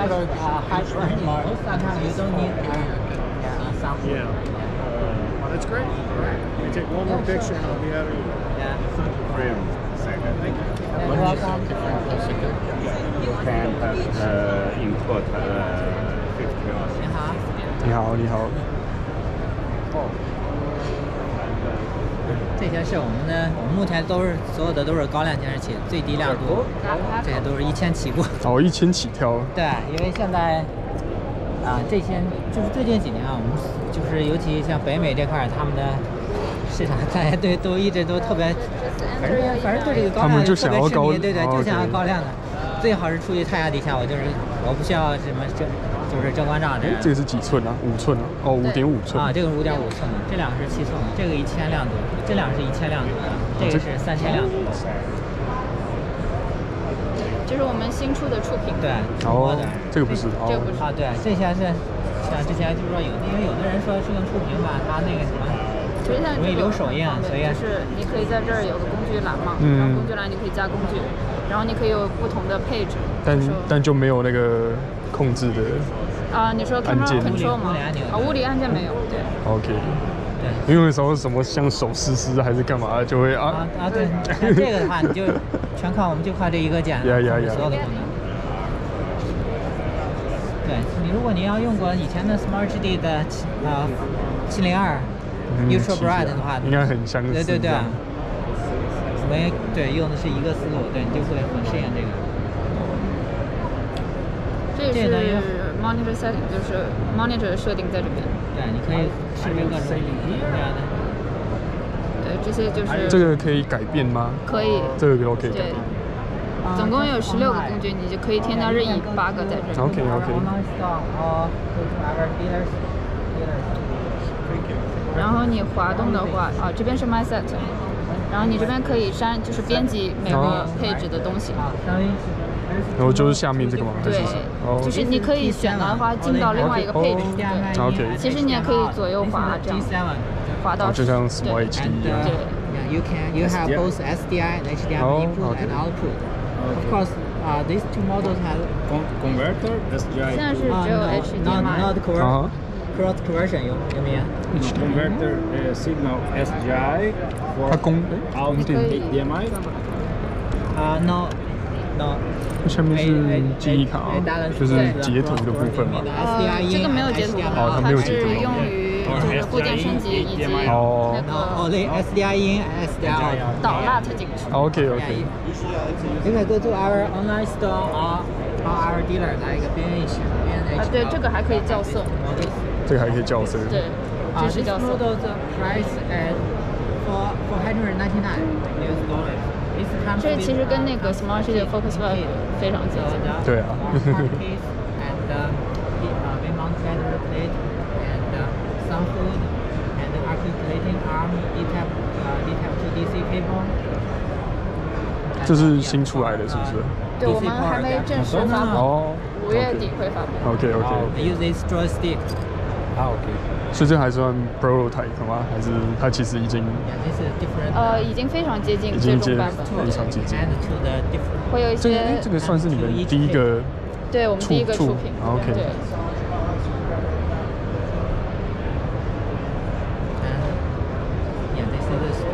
that's uh, high quality. Most of the time you don't need uh, yeah, some. Yeah. Uh, that's great. All right. Let me take one more picture and I'll be out of here. Yeah. Frame second. You're welcome. You can uh, import uh, 50 grams. 你好。你好，你好。 这些是我们的，我们目前都是所有的都是高亮监视器，最低亮度，这些都是一千起步。哦，一千起跳。对，因为现在啊，这些就是最近几年啊，我们就是尤其像北美这块儿，他们的市场大家对都一直都特别，反正反正对这个高亮特别痴迷，对对，就想要高亮的，最好是处于太阳底下，我就是我不需要什么这。就是正光照这这个是几寸啊？五寸啊？哦，五点五寸啊，这个是五点五寸的，这两个是七寸的，这个一千亮度，这两个是一千亮度的，这个是三千亮度。这是我们新出的触屏。对，哦，这个不是，这个不是啊，对，这些是像之前就是说有，因为有的人说是用触屏吧，它那个什么，容易留手印，所以就是你可以在这儿有个工具栏嘛，然后工具栏你可以加工具，然后你可以有不同的配置，但但就没有那个。控制的啊，你说按键吗？啊，物理按键没有，对。OK，对。因为有时候什么像手湿湿还是干嘛，就会啊啊对。这个的话，你就全靠我们就靠这一个键，呀呀呀，所有的功能。对你，如果你要用过以前的 Smart GD 的啊七零二 Ultra Bright 的话，应该很相似。对对对。我们对用的是一个思路，对你就会很适应这个。这是 monitor setting，就是 monitor 的设定在这边。对，你可以设定各种这样的。对，这些就是。这个可以改变吗？可以。这个都可以改变。总共有十六个工具，你就可以添加任意八个在这。OK OK。然后你滑动的话，啊，这边是 my set，然后你这边可以删，就是编辑每个配置的东西。然后就是下面这个吗？对，就是你可以选的话进到另外一个配置。OK。其实你也可以左右滑这样，滑到就像 Smart HD 一样。对，You can you have both SDI and HDMI input and output. Of course, uh, these two models have converter SDI. 现在是只有 HDMI。Not converter. Cross conversion 有有没有？Converter signal SDI for output HDMI. 啊，No. 下面是记忆卡，就是截图的部分嘛。呃，这个没有截图，它是用于就是固件升级以及那个哦，对，SDI in SDI 导 LUT 进去。OK OK。You can go to our online store or our dealer 来一个边缘选啊，对，这个还可以校色。这个还可以校色。对，这是校色。This model the price at for four hundred ninety nine US dollars. 这其实跟那个 Smart HD Focus One 非常接近。对啊。这是新出来的，是不是？对，我们还没正式发布。哦。五月底会发布。OK OK。Use this joystick. 啊 OK。所以这还算 prototype 吗？还是它其实已经？呃，已经非常接近最终版本，非常接近。会有一些。这个算是你们第一个。对我们第一个出品。OK。